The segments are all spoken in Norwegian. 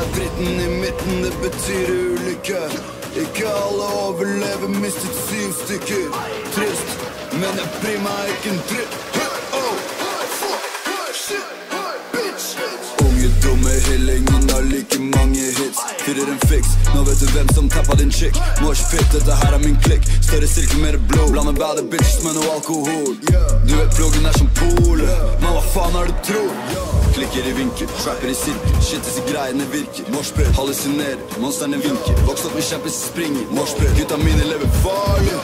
er dritten i midten, det betyr ulykke. Ikke alle overlever, mistet syv stykker. Trist, men jeg bryr meg ikke en dritt. Oh, Unge, dumme, hyllingen er lik Fyrer en fiks, nå vet du hvem som tappa din chick. Mosh pit, dette her er min klikk. Større sirkel, mer blod. Blander bad bitches med noe alkohol. Du vet pluggen er som polet. Men hva faen har du tror? Klikker i vinkel, trapper i sirkel. Shit, disse greiene virker. Moshpit, hallusinerer, monstrene vinker. Vokst opp med kjempes springer. Moshpit, gutta mine lever farlig.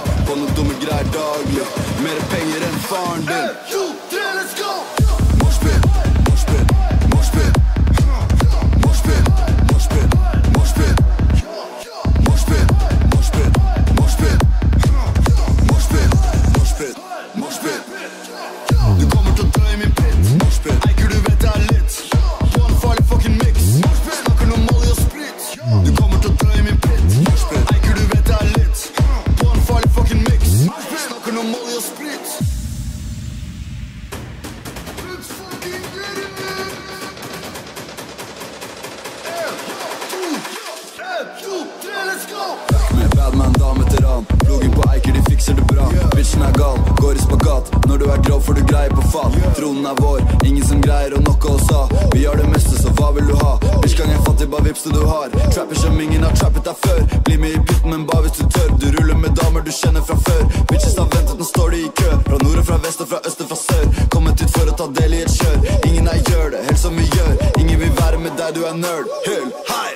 Badman, dam, veteran Plogen på Eiker, de fikser det bra. Bitchen er gal, går i spagat. Når du er grov får du greie på fall Tronen er vår, ingen som greier å knocke oss av. Vi har det meste, så hva vil du ha? Bitch, gang jeg fattig, bare vips det du har. Trapper som ingen har trappet deg før. Bli med i pitten, men bare hvis du tør. Du ruller med damer du kjenner fra før. Bitches har ventet, nå står de i kø. Fra nord og fra vest og fra øst og fra sør. Kommet ut for å ta del i et kjør. Ingen her gjør det, helt som vi gjør. Ingen vil være med deg, du er nerd. Hull, hei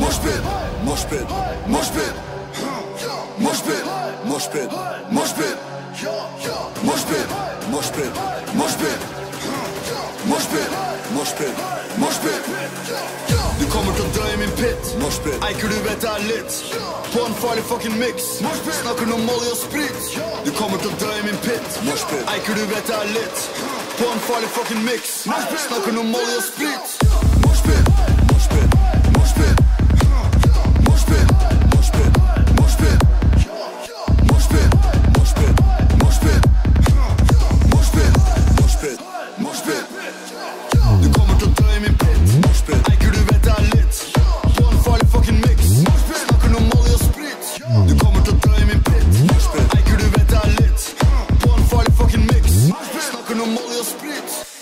Moshpit, moshpit, moshpit. Moshpit, moshpit, moshpit. Moshpit, moshpit, moshpit. Moshpit, moshpit, moshpit. Du kommer til å dø i min pit. Eiker du vet det er litt. På en farlig fucking mix. Snakker om olje og sprit? Du kommer til å dø i min pit. Eiker du vet det er litt. På en farlig fucking mix. Snakker om olje og sprit Moshpit, eiker du vet